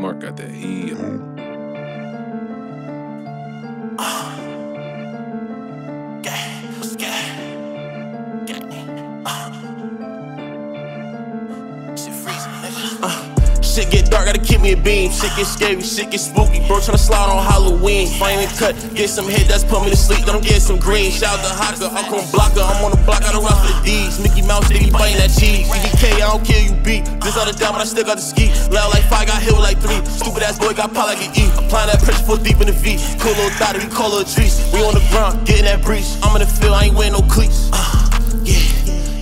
Dark got that heat. Uh, Shit get dark, gotta keep me a beam. Shit get scary, shit get spooky. Bro, tryna slide on Halloween. Finding cut, get some head that's put me to sleep. Don't get some green. Shout out to Haka, I'm on blocker. I'm on the block, I don't run for the D's. Mickey Mouse, Diddy biting that cheese. EBK, I don't care you beat. This other down, but I still got the ski. Loud like five, got hit with like three. Stupid ass boy got pop like an E. Applying that pressure for deep in the V. Cool little thotty, we call her a trees. We on the ground, getting that breeze. I'm in the field, I ain't wearing no cleats. Uh.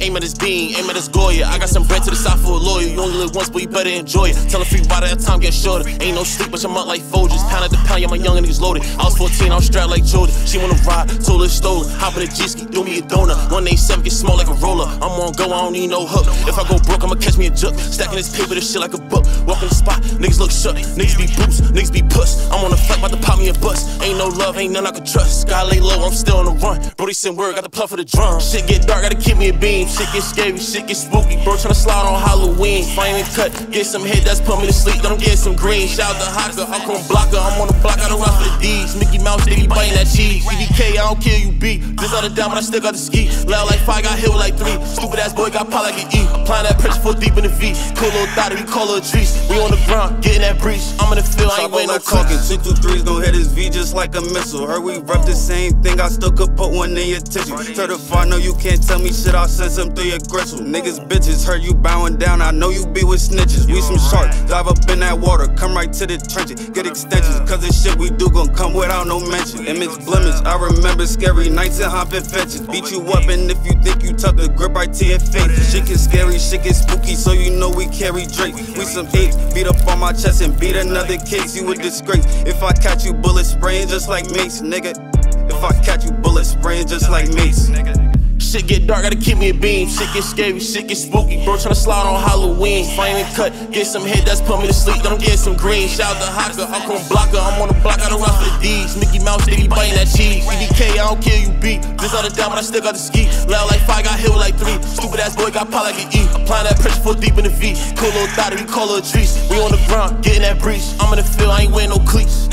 Aim at this bean, aim at this Goya. I got some bread to the side for a lawyer. You only live once, but you better enjoy it. Tell a free body that time get shorter. Ain't no sleep, but I'm up like Folgers. Pound at the pound, yeah, my young niggas loaded. I was 14, I was strapped like Jordan. She wanna ride, told her stolen. Hop in a ski, do me a donut. 187 get small like a roller. I'm on go, I don't need no hook. If I go broke, I'ma catch me a juk. Stacking this paper, this shit like a book. Walk in the spot, niggas look shook. Niggas be boots, niggas be puss. I'm on the flight, about to pop me a bus. Ain't no love, ain't none I can trust. Sky lay low, I'm still on the run. Brody send word, got the puff for the drum. Shit get dark, gotta keep me a beam. Shit get scary, shit get spooky. Bro, tryna slide on Halloween. Finding cut, get some head that's put me to sleep. I'm getting some green. Shout out to Haka, I'm on blocker. I'm on the block, I don't run for the D's. Mickey Mouse, Diddy biting that cheese. EBK, I don't care you beat. This other down, but I still got the ski. Loud like five, ass boy got pop like an E. Applying that pressure for deep in the V. Cool little thotty, we call her a trees. We on the ground, getting that breeze. I'm in the field, I ain't wearing no talking. cookies. Two two threes gon' hit his V just like a missile. Heard we rep the same thing, I still could put one in your tissue. Certified, no, you can't tell me shit, I'll send some through your gristle. Niggas, bitches, heard you bowing down, I know you be with snitches. We some sharks, dive up in that water, come right to the trenches. Get extensions, cause the shit we do gon' come without no mention. Image blemish, I remember scary nights and hopping fences. Beat you up, and if you think you tuck the grip right to your face. Shit get scary, shit get spooky, so you know we carry Drake. We some apes, beat up on my chest and beat another case, you a disgrace. If I catch you bullet spraying just like Mace, nigga. If I catch you bullet spraying just like Mace. Shit get dark, gotta keep me a beam. Shit get scary, shit get spooky. Bro, tryna slide on Halloween. Finding cut, get some head that's put me to sleep. Then I'm getting some green. Shout out to Haka, I'm on blocker. I'm on the block, I don't run for the D's. Mickey Mouse, Diddy biting that cheese. EBK, I don't care you beat. This other down, but I still got the ski. Loud like five, got hit with like three. Ass boy got pop like an E. Applying that pressure for deep in the V. Cool little thotty, we call her a. We on the ground, getting that breeze. I'm in the field, I ain't wearing no cleats.